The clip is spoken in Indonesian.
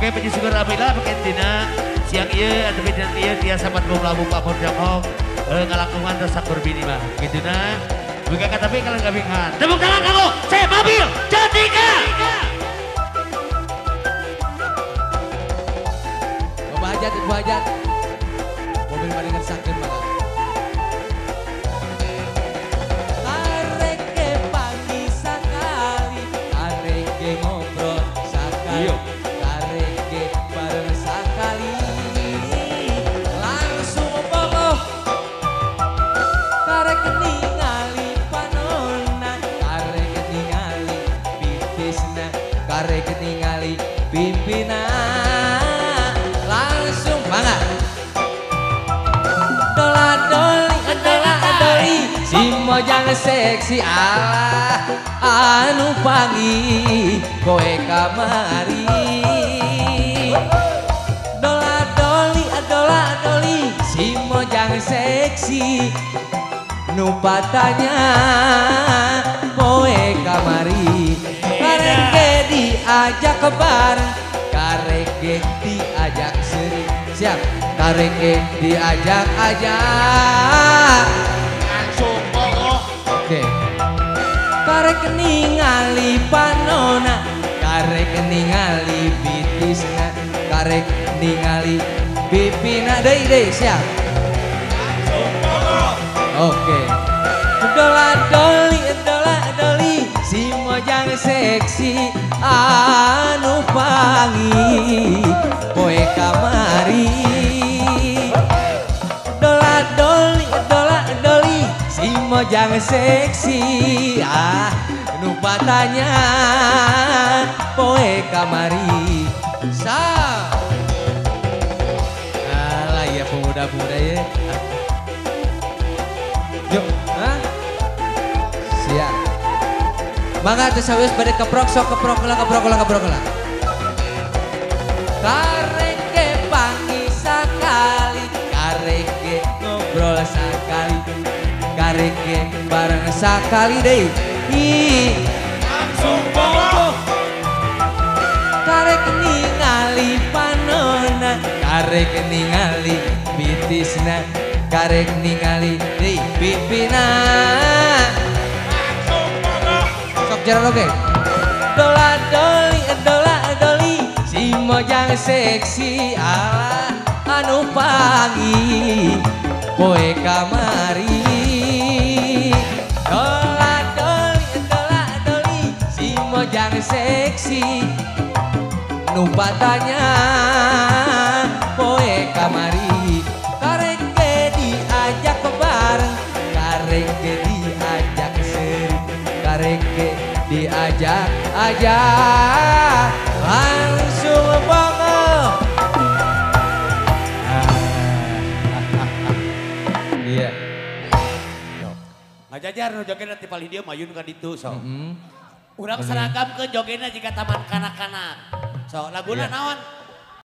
Oke penyi syukur alhamdulillah pakai dina siang iya atau dina iya dia sahabat gue labu Pak Jongkok eh, ngalakungan terus sakur bini mah gitu nah bukan kata tapi kalau nggak bingung tepuk tangan kamu. Saya mobil Jatika. Bapak Hajat, Ibu Hajat. Mobil bandingan sakit malah. Kareke ningali pimpina. Langsung banget. Dola doli, dola doli, si mojang seksi ala anu pangi koe kamari. Dola doli, dola doli, si mojang seksi nu patanya koe kamari. Kareke diajak ke bareng, kareke diajak sering. Siap, kareke diajak ajak. langsung Oke. Karek ningali panona, karek ningali bitisna, karek ningali pipina deui deui siap. Oke. Dola doli, dola mojang seksi anu pangi poe kamari. Dola doli, dola doli, si mojang seksi ah nu patanya poe kamari. Sa. Alah ya pemuda-pemuda ya. Mangga tuh sawis pada keprok sok keprok lah keprok lah keprok lah. Kareke pangi sekali, kareke ngobrol sekali, kareke bareng sekali deh. Ih, langsung pokok karek ningali panona, karek ningali bitisna, karek ningali deh pipina. Oke. Dola doli, dola doli, si mojang seksi ala anu pagi poe kamari. Dola doli, dola doli, si mojang seksi nu patanya diajak aja langsung banget. Iya. ngajajar nu joget nanti paling dia mayun kan itu so Mm. Urang seragam ke jogetnya jika taman kanak-kanak so laguna Iya. naon